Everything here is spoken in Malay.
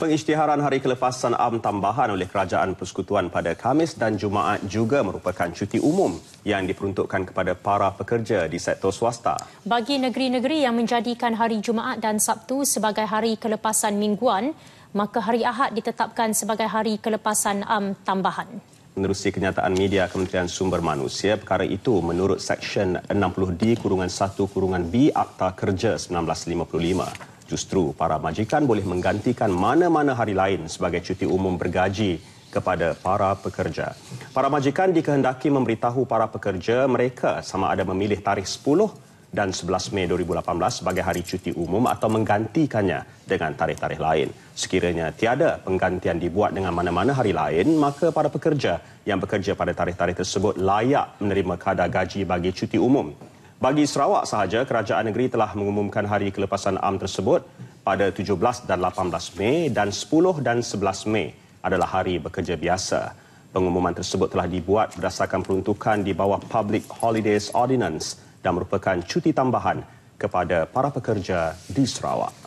Pengisytiharan Hari Kelepasan Am tambahan oleh Kerajaan Persekutuan pada Khamis dan Jumaat juga merupakan cuti umum yang diperuntukkan kepada para pekerja di sektor swasta. Bagi negeri-negeri yang menjadikan hari Jumaat dan Sabtu sebagai hari kelepasan mingguan, maka hari Ahad ditetapkan sebagai hari kelepasan Am tambahan. Menerusi kenyataan media Kementerian Sumber Manusia, perkara itu menurut Seksyen 60D kurungan 1 kurungan B Akta Kerja 1955. Justru para majikan boleh menggantikan mana-mana hari lain sebagai cuti umum bergaji kepada para pekerja. Para majikan dikehendaki memberitahu para pekerja mereka sama ada memilih tarikh 10 dan 11 Mei 2018 sebagai hari cuti umum atau menggantikannya dengan tarikh-tarikh lain. Sekiranya tiada penggantian dibuat dengan mana-mana hari lain, maka para pekerja yang bekerja pada tarikh-tarikh tersebut layak menerima kadar gaji bagi cuti umum. Bagi Sarawak sahaja, kerajaan negeri telah mengumumkan hari kelepasan am tersebut pada 17 dan 18 Mei dan 10 dan 11 Mei adalah hari bekerja biasa. Pengumuman tersebut telah dibuat berdasarkan peruntukan di bawah Public Holidays Ordinance dan merupakan cuti tambahan kepada para pekerja di Sarawak.